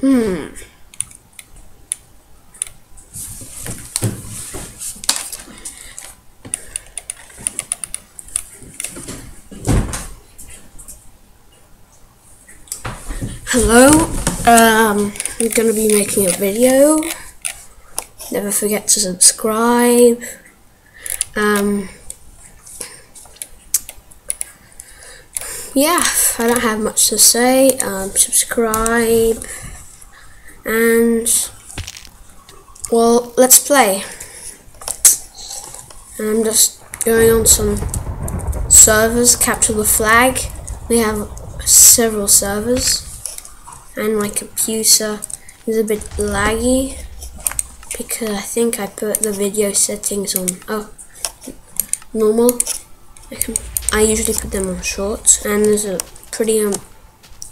Hmm. Hello, um, I'm gonna be making a video. Never forget to subscribe. Um, yeah, I don't have much to say. Um, subscribe and well, let's play. I'm just going on some servers. Capture the flag. We have several servers, and my computer is a bit laggy because I think I put the video settings on oh normal. I can I usually put them on short, and there's a pretty um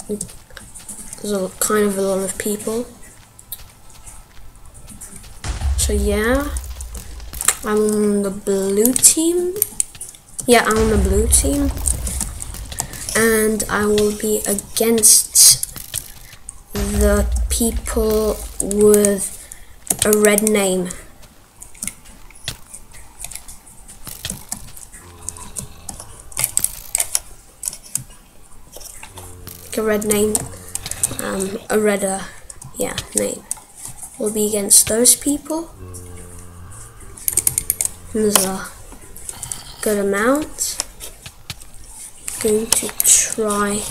there's a kind of a lot of people. So yeah, I'm on the blue team. Yeah, I'm on the blue team, and I will be against the people with a red name. A red name, um, a red, uh, yeah, name. Will be against those people. And there's a good amount. Going to try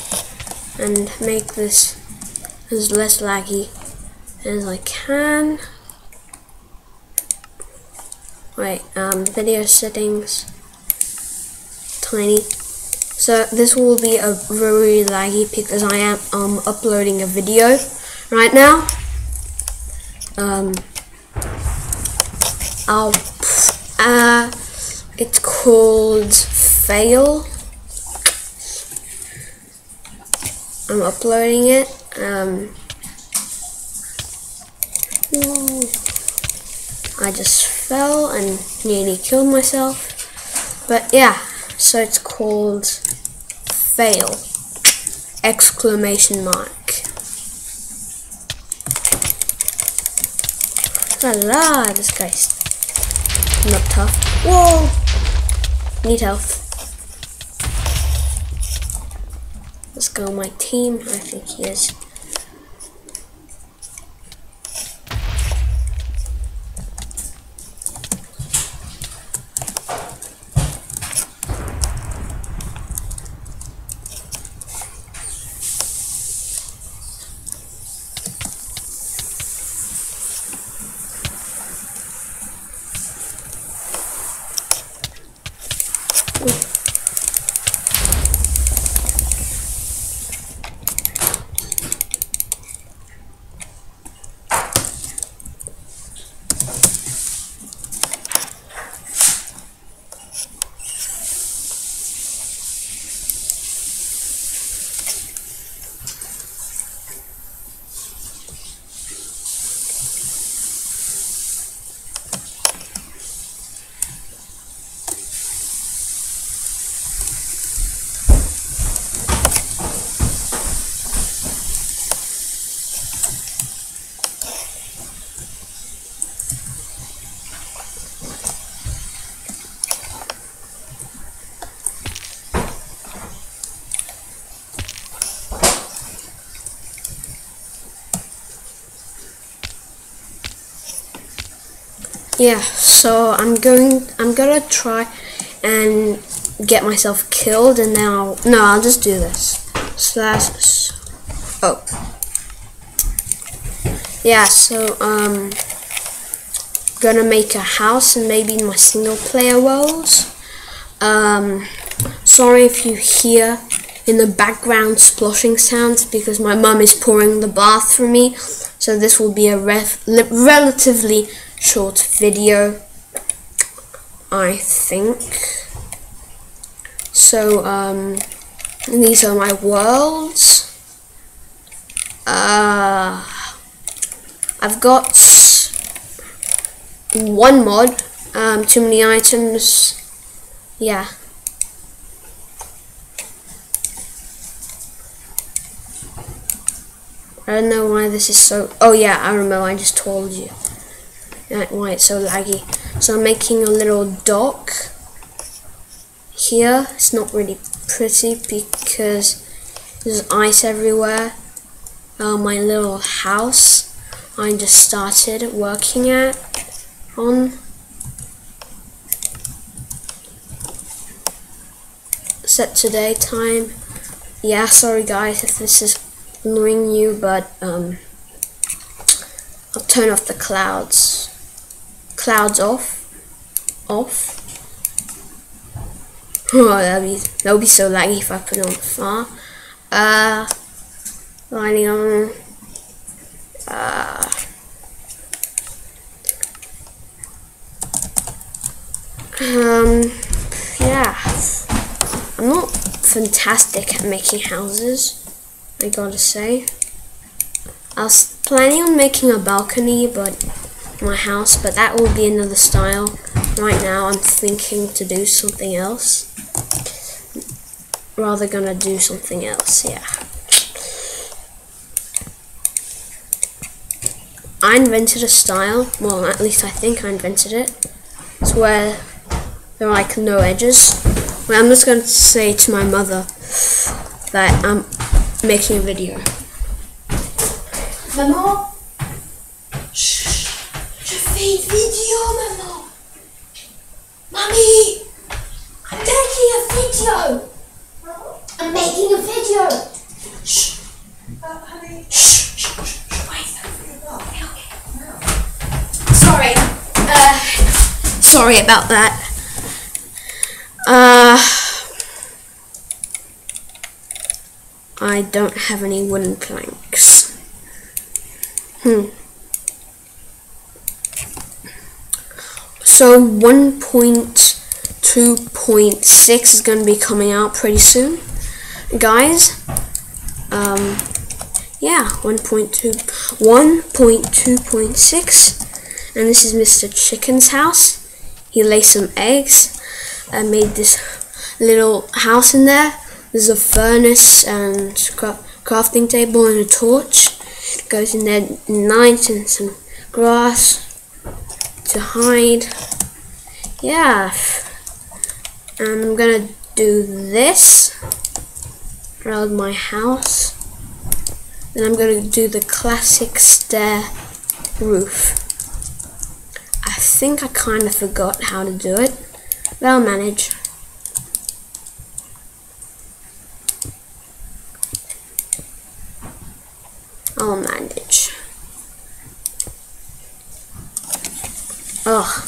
and make this as less laggy as I can. Right, um, video settings, tiny. So this will be a very laggy because I am um, uploading a video right now. Um, I'll, uh, it's called Fail. I'm uploading it. Um, I just fell and nearly killed myself. But yeah, so it's called Fail! Exclamation mark. La this guy's not tough. Whoa! Need health. Let's go my team. I think he is. Yeah so I'm going I'm gonna try and get myself killed and then I'll no I'll just do this. Slash oh. Yeah so um gonna make a house and maybe my single player worlds. Um sorry if you hear in the background sploshing sounds because my mum is pouring the bath for me. So this will be a ref relatively short video, I think. So, um, these are my worlds. Uh, I've got one mod, um, too many items, yeah. I don't know why this is so. Oh yeah, I remember. I just told you why it's so laggy. So I'm making a little dock here. It's not really pretty because there's ice everywhere. Uh, my little house I just started working at on. Set today time. Yeah, sorry guys if this is annoying you, but um, I'll turn off the clouds. Clouds off. Off. Oh, that'll be that'll be so laggy if I put it on far. Uh, lighting on. Uh, um, yeah. I'm not fantastic at making houses. I gotta say. I was planning on making a balcony, but my house, but that will be another style. Right now, I'm thinking to do something else. Rather gonna do something else, yeah. I invented a style. Well, at least I think I invented it. It's where there are like no edges. Well, I'm just going to say to my mother that I'm making a video. Maman Je vidéo, maman Mommy I'm making a video I'm making a video Shh Uh, honey, Shh shh, shh, shh. Wait. okay, Sorry. Uh, sorry about that. Uh, I don't have any wooden planks. Hmm. So 1.2.6 is going to be coming out pretty soon. Guys, um, yeah, 1.2, 1.2.6, and this is Mr. Chicken's house. He laid some eggs, and made this little house in there. There's a furnace and cra- crafting table and a torch. Goes in there night and some grass to hide. Yeah, and I'm gonna do this around my house. Then I'm to do the classic stair roof. I think I kind of forgot how to do it, but I'll manage. I'll manage. Oh,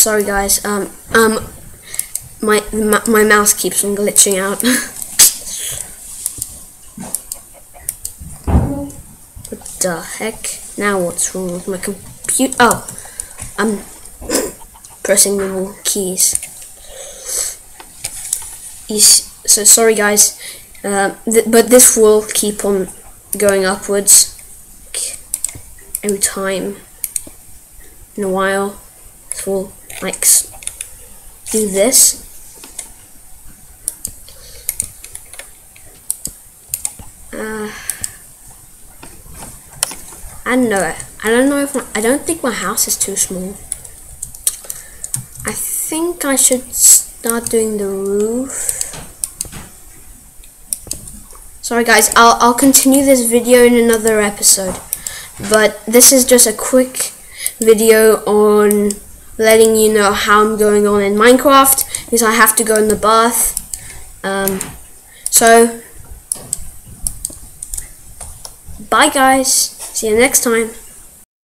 sorry guys. Um, um, my my, my mouse keeps on glitching out. What the heck? Now what's wrong with my computer? Oh, I'm pressing the wrong keys. So sorry guys, uh, th but this will keep on going upwards every time in a while. It will like do this. Uh, I don't know. I don't know if my, I don't think my house is too small. I think I should start doing the roof. Sorry guys, I'll I'll continue this video in another episode. But this is just a quick video on letting you know how I'm going on in Minecraft because I have to go in the bath. Um, so bye guys. See you next time.